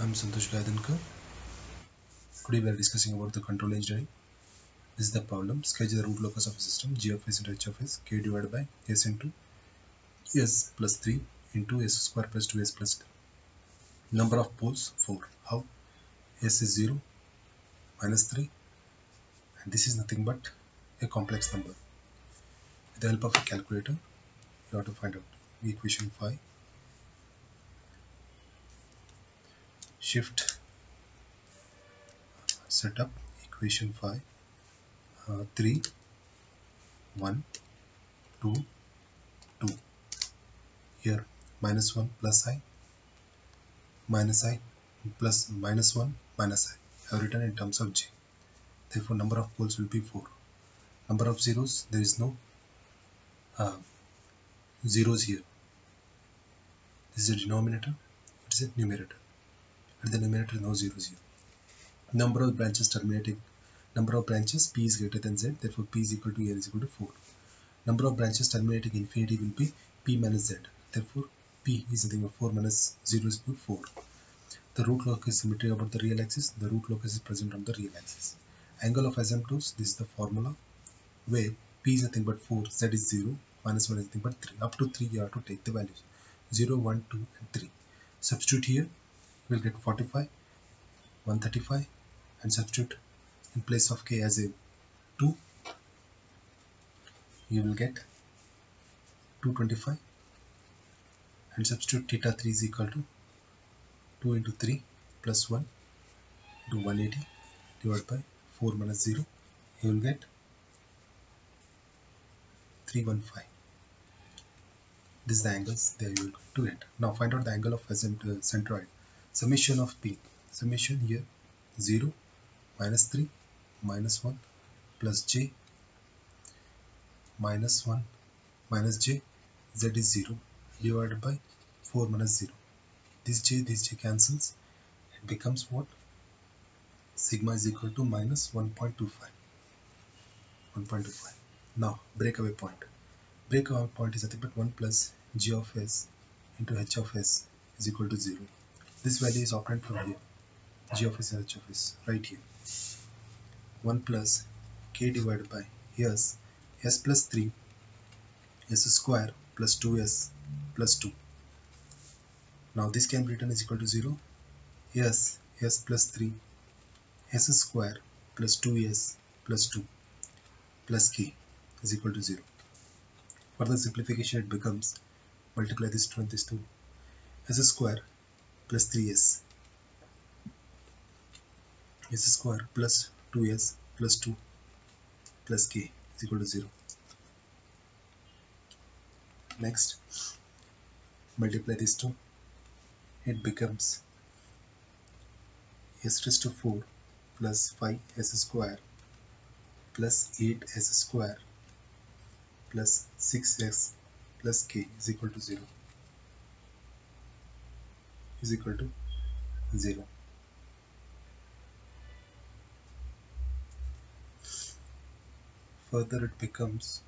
I'm Santosh Gaidhankar. Today we are discussing about the control engineering. This is the problem. Sketch the root locus of a system g of s into h of s k divided by s into s plus 3 into s square plus 2s plus 3. Number of poles 4. How? s is 0 minus 3 and this is nothing but a complex number. With the help of a calculator you have to find out equation 5 shift setup equation 5 uh, 3 1 2 2 here minus 1 plus i minus i plus minus 1 minus i. I have written in terms of j. Therefore number of poles will be 4 number of zeros there is no uh, zeros here. This is a denominator it is a numerator at the numerator no zeros here number of branches terminating. Number of branches p is greater than z therefore p is equal to n is equal to 4 number of branches terminating infinity will be p minus z therefore p is nothing but 4 minus 0 is equal to 4 the root locus is symmetry about the real axis. The root locus is present on the real axis. Angle of asymptotes this is the formula where p is nothing but 4 z is 0 minus 1 is nothing but 3 up to 3 you have to take the values 0 1 2 and 3 substitute here will get 45 135 and substitute in place of k as a 2 you will get 225 and substitute theta 3 is equal to 2 into 3 plus 1 into 180 divided by 4 minus 0 you will get 315 this is the angles there you will to get now find out the angle of uh, centroid summation of p summation here 0 minus 3 minus 1 plus j minus 1 minus j z is 0 divided by 4 minus 0 this j this j cancels it becomes what? Sigma is equal to minus 1.25 1.25 now breakaway point. Breakaway point is nothing but 1 plus g of s into h of s is equal to 0 this value is obtained from here g of s and h of s right here. 1 plus k divided by s s plus 3 s square plus 2s plus 2 now this can be written as equal to 0 s s plus 3 s square plus 2s plus 2 plus k is equal to 0 further simplification it becomes multiply this 2 and this 2 s square plus 3s s. Square plus 2s plus 2 plus k is equal to 0 next multiply these 2 it becomes s raised to 4 plus 5 s square plus 8 s square plus 6s plus k is equal to 0 is equal to 0 further it becomes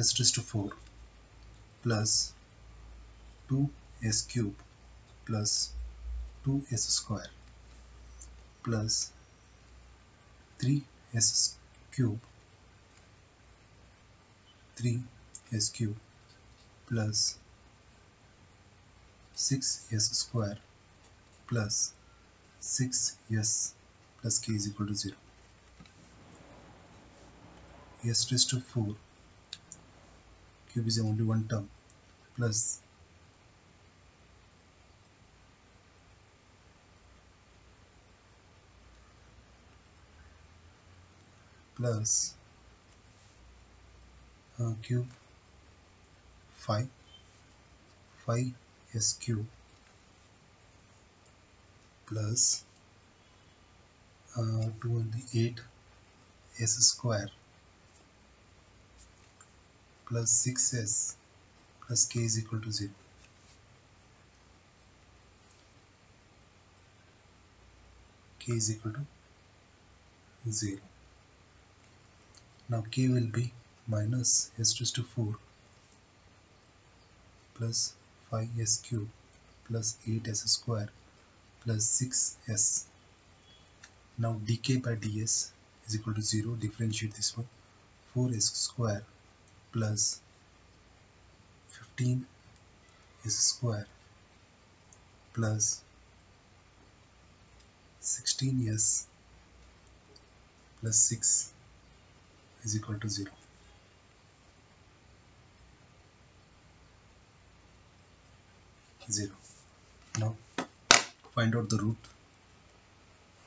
s raised to 4 plus 2s cube plus 2s square plus 3s cube 3s cube plus 6s square plus 6s plus k is equal to 0 s raised to 4 cube is only one term plus plus uh, cube 5 5 s cube plus uh, 2 on the 8 s square plus 6s plus k is equal to 0 k is equal to 0 now k will be minus s raised to 4 plus 5s cube plus 8s square plus 6s now dk by ds is equal to 0 differentiate this one. 4s square plus 15 s square plus 16s plus 6 is equal to 0 0 now find out the root.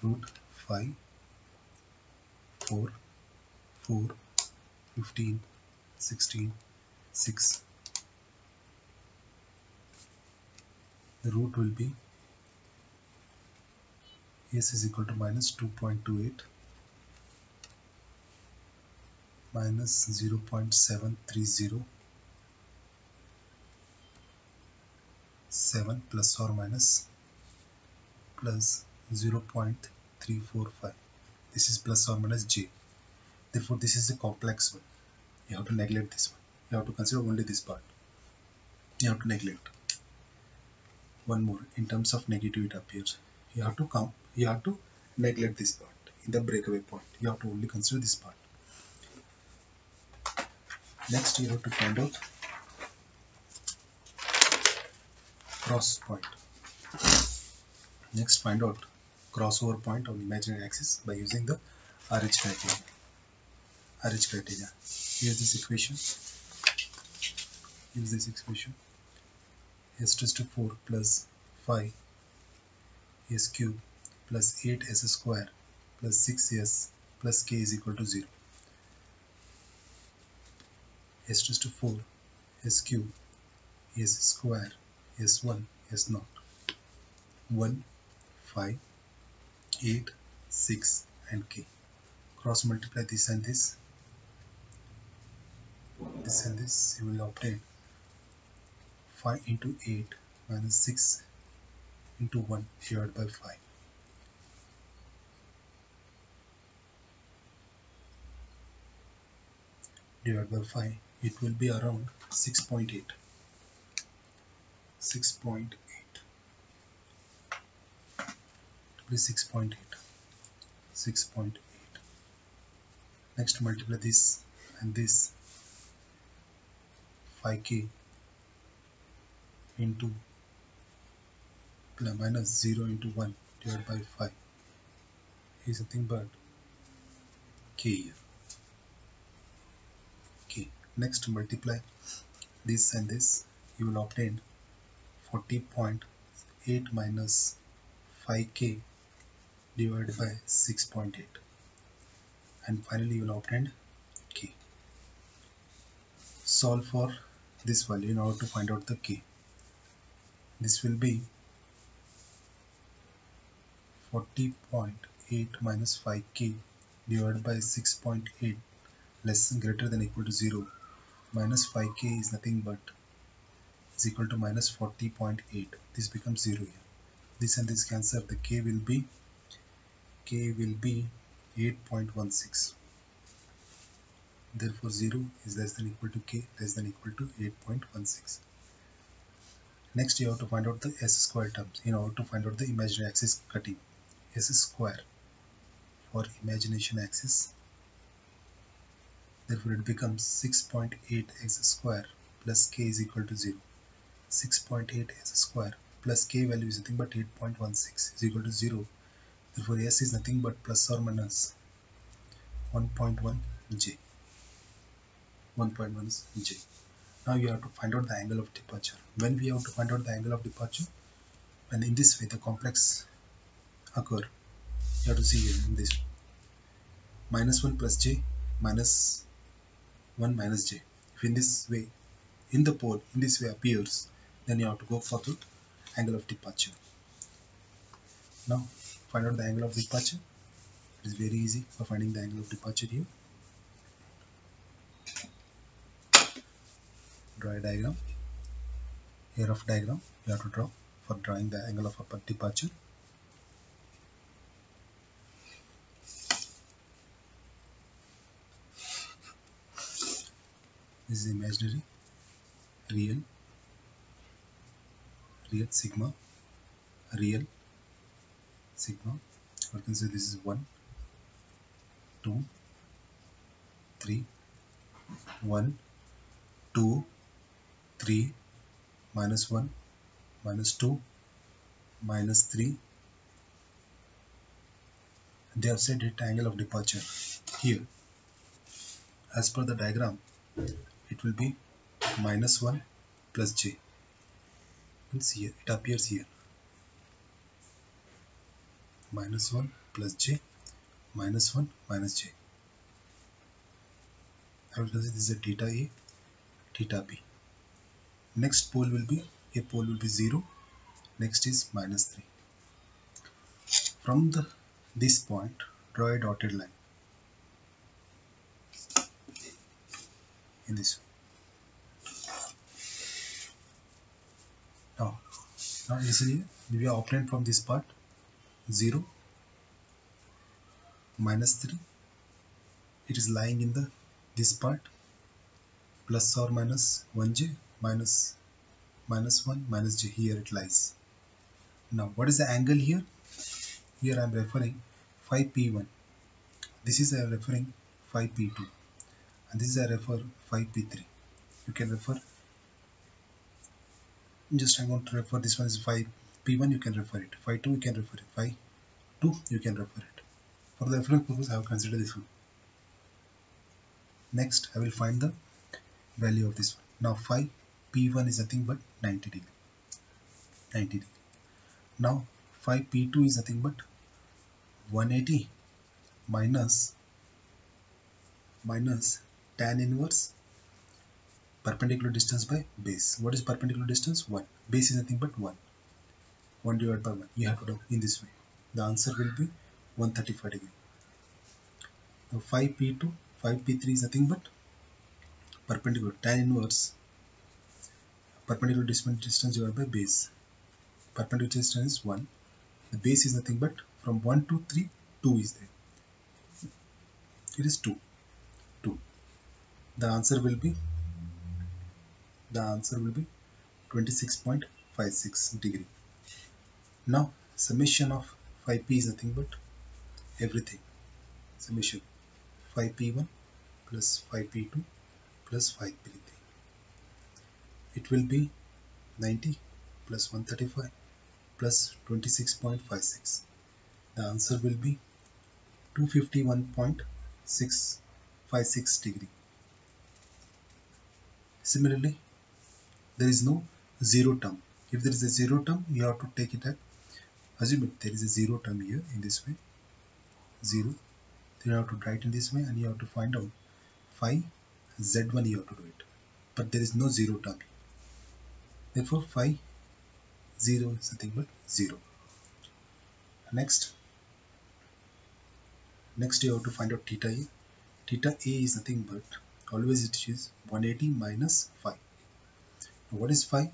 Root 5 4 4 15 16 6 the root will be s is equal to minus 2.28 minus 0.730 7 plus or minus plus 0.345 this is plus or minus j. Therefore this is a complex one. You have to neglect this one. You have to consider only this part. You have to neglect. One more. In terms of negative it appears. You have to come you have to neglect this part. In the breakaway point you have to only consider this part next you have to find out. Cross point. Next find out. Crossover point on imaginary axis by using the RH criteria. RH criteria. Here's this equation. Use this equation. S raised to 4 plus 5 s cube plus 8 s square plus 6s plus k is equal to 0 s raised to 4 s cube. S square. S1 s0 1 5 8 6 and k. Cross multiply this and this. This and this you will obtain 5 into 8 minus 6 into 1 divided by 5 divided by 5 it will be around 6.8 6.8 be 6.8 6.8 next multiply this and this 5k into minus 0 into 1 divided by 5 is nothing but k here. k next multiply this and this you will obtain 40.8 minus 5k divided by 6.8 and finally you will obtain k. Solve for this value in order to find out the k. This will be 40.8 minus 5k divided by 6.8 less than greater than equal to 0 minus 5k is nothing but is equal to minus 40.8 this becomes 0 here. This and this cancel the k will be k will be 8.16 therefore 0 is less than equal to k less than equal to 8.16 next you have to find out the s square terms. In order to find out the imaginary axis cutting. S square for imagination axis therefore it becomes 6.8 x square plus k is equal to 0 6.8x square plus k value is nothing but 8.16 is equal to 0 therefore s is nothing but plus or minus 1.1 j. 1.1 j. Now you have to find out the angle of departure. When we have to find out the angle of departure and in this way the complex occur you have to see here in this minus 1 plus j minus 1 minus j. If in this way in the pole in this way appears then you have to go for the angle of departure. Now find out the angle of departure. It is very easy for finding the angle of departure here. Draw a diagram. Here of diagram you have to draw for drawing the angle of departure is imaginary. Real. Real sigma. Real sigma. You can say this is 1 2 3 1 2 3 minus 1 minus 2 minus 3 they have set it angle of departure. Here as per the diagram it will be minus 1 plus j. Means here it appears here. Minus 1 plus j minus 1 minus j. I will consider this is a theta a theta b. Next pole will be a pole will be 0 next is minus 3 from the this point draw a dotted line this. Now now here we are obtained from this part. 0 minus 3 it is lying in the this part. Plus or minus 1j minus minus 1 minus j. Here it lies. Now what is the angle here? Here I am referring phi p1 this is I am referring phi p2 and this is I refer phi p3 you can refer. Just I'm going to refer this one is phi p1 you can refer it. phi P2 you can refer it. phi P2 you can refer it. For the reference purpose I have considered this one. Next I will find the value of this one. Now phi p1 is nothing but 90 degree. 90 degree. Now phi p2 is nothing but 180 minus minus tan inverse perpendicular distance by base. What is perpendicular distance? 1. Base is nothing but 1. 1 divided by 1. You have to do in this way. The answer will be 135 degree. Now phi p2, 5p3 is nothing but perpendicular tan inverse perpendicular distance divided by base. Perpendicular distance is 1. The base is nothing but from 1 to 3, 2 is there. It is 2. 2. The answer will be the answer will be 26.56 degree. Now summation of phi p is nothing but everything. Summation phi p1 plus phi p2 plus phi p3. It will be 90 plus 135 plus 26.56. The answer will be 251.656 degree. Similarly, there is no zero term. If there is a zero term you have to take it at assume it there is a zero term here in this way zero then you have to write in this way and you have to find out phi z1 you have to do it. But there is no zero term therefore phi 0 is nothing but 0 next next you have to find out theta a theta a is nothing but always it is 180 minus phi what is phi?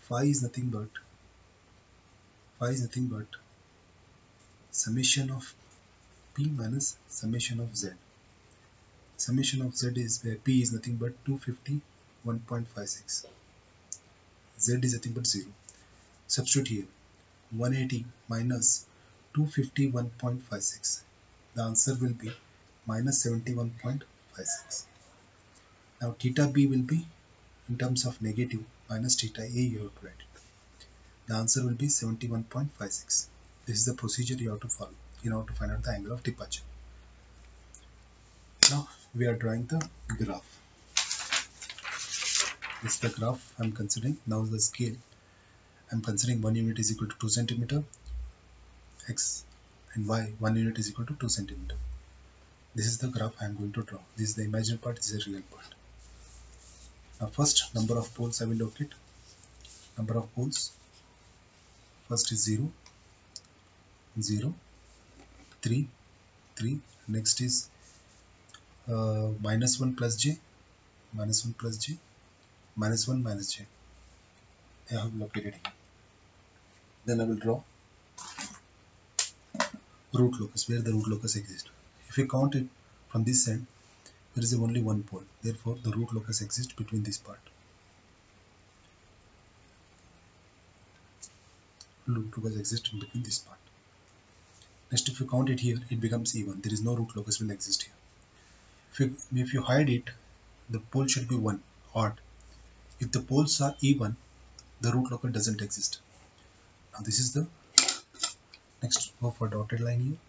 Phi is nothing but phi is nothing but summation of p minus summation of z. Summation of z is where p is nothing but 251.56. z is nothing but 0. Substitute here 180 minus 251.56. The answer will be minus 71.56. Now theta b will be in terms of negative minus theta a you have to write it. The answer will be 71.56. This is the procedure you have to follow in order to find out the angle of departure. Now we are drawing the graph. This is the graph I am considering. Now the scale I am considering 1 unit is equal to 2 centimeter x and y 1 unit is equal to 2 centimeter. This is the graph I am going to draw. This is the imaginary part, this is the real part. Now first number of poles I will locate. Number of poles first is 0, 0, 3, 3. Next is uh, minus 1 plus j, minus 1 plus j, minus 1 minus j. I have located. Then I will draw root locus where the root locus exists. If we count it from this end, there is only one pole. Therefore the root locus exists between this part. Root locus exists between this part. Next if you count it here it becomes even there is no root locus will exist here. If you, if you hide it the pole should be 1 odd. If the poles are even the root locus doesn't exist. Now this is the next go for dotted line here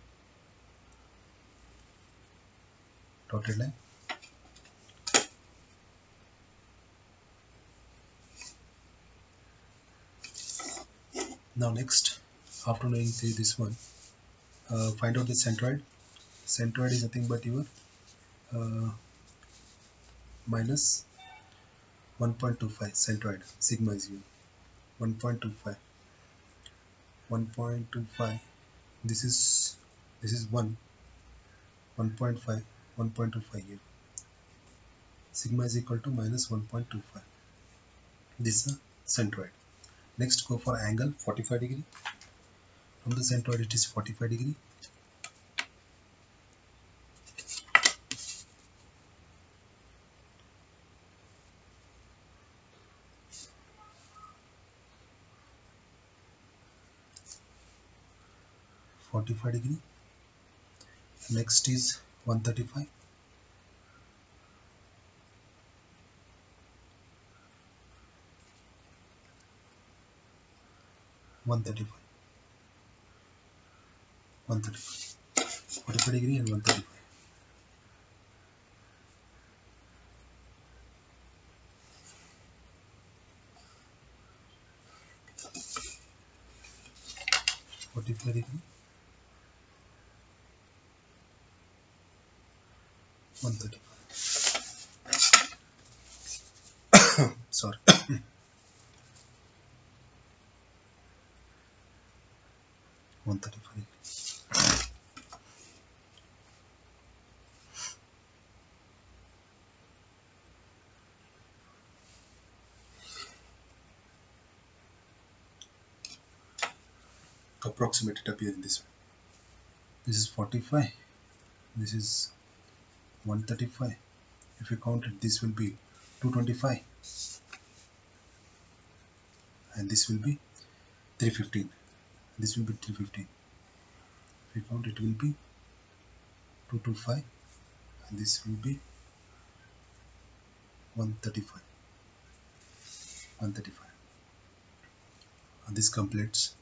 dotted line now next after knowing this one. Uh, find out the centroid. Centroid is nothing but your uh, minus 1.25 centroid. Sigma is here 1.25 1.25 this is this is 1 1.5 1.25 here. Sigma is equal to minus 1.25 this is a centroid. Next go for angle 45 degree. From the centroid it is 45 degree. Forty-five degree. Next is one thirty-five. One thirty-five. 135 45 degree and 135 45 degree 135 sorry. One thirty five approximate it appear in this. Way this is 45 this is 135 if you count it this will be 225 and this will be 315 this will be 315 if you count it will be 225 and this will be 135 135 and this completes.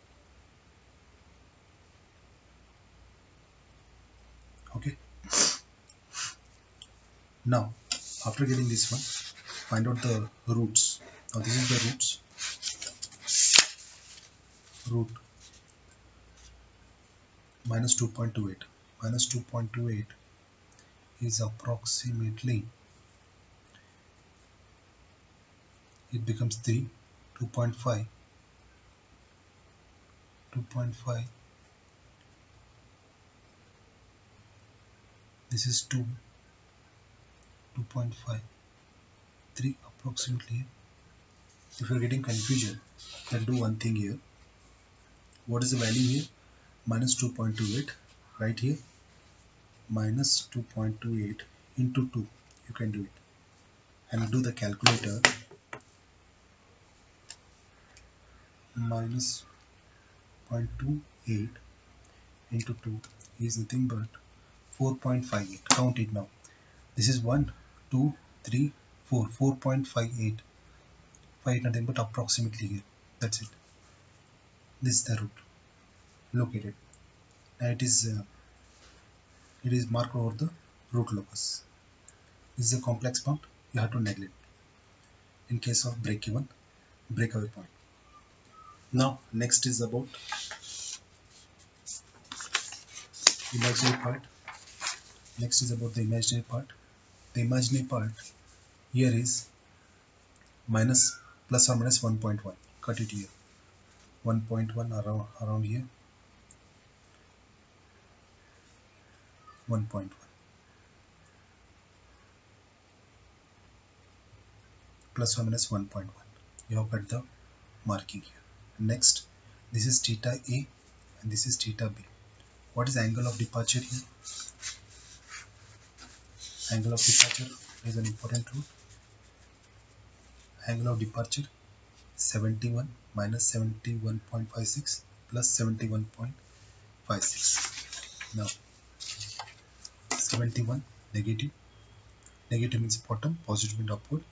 Okay now after getting this one find out the roots. Now this is the roots. Root minus 2.28 minus 2.28 is approximately it becomes 3 2.5 2.5 this is 2 2.5 3 approximately. If you're getting confusion then do one thing here. What is the value here? Minus 2.28 right here. Minus 2.28 into 2 you can do it. And do the calculator. Minus 0.28 into 2 is nothing but 4.58 count it now. This is 1 2 3 4 4.58 5 nothing but approximately here. That's it. This is the root. Located. And it is uh, it is marked over the root locus. This is a complex point. You have to neglect in case of break even breakaway point. Now next is about imaginary part. Next is about the imaginary part the imaginary part here is minus plus or minus 1.1 cut it here. 1.1 around around here. 1.1 plus or minus 1.1 you have got the marking here. Next this is theta a and this is theta b. What is angle of departure here angle of departure is an important rule. Angle of departure 71 minus 71.56 plus 71.56 now 71 negative. Negative means bottom positive means upward.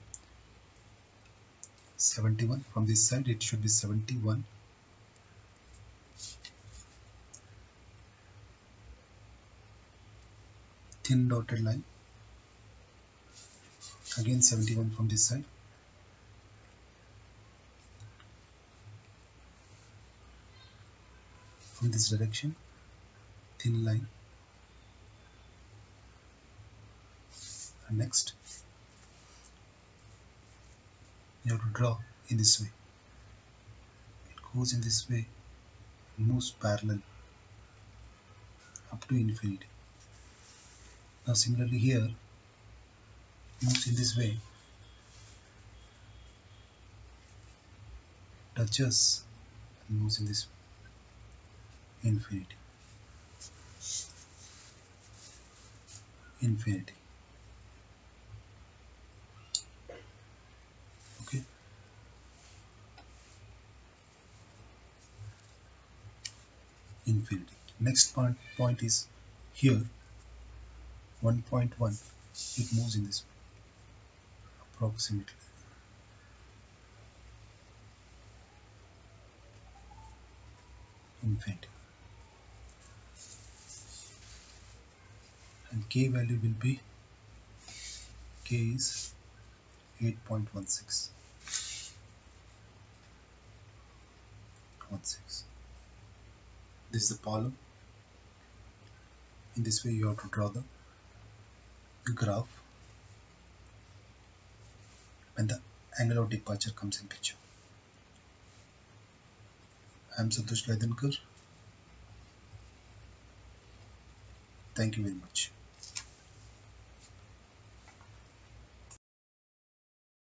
71 from this side it should be 71 thin dotted line again 71 from this side. From this direction. Thin line. And next. You have to draw in this way. It goes in this way. Moves parallel. Up to infinity. Now similarly here moves in this way. Touches and moves in this infinity. Infinity. Okay? Infinity. Next point point is here. 1.1 it moves in this way approximately infinity. And k value will be k is 8.16 16 this is the column. In this way you have to draw the graph and the angle of departure comes in picture. I am Santosh Gaidhankar thank you very much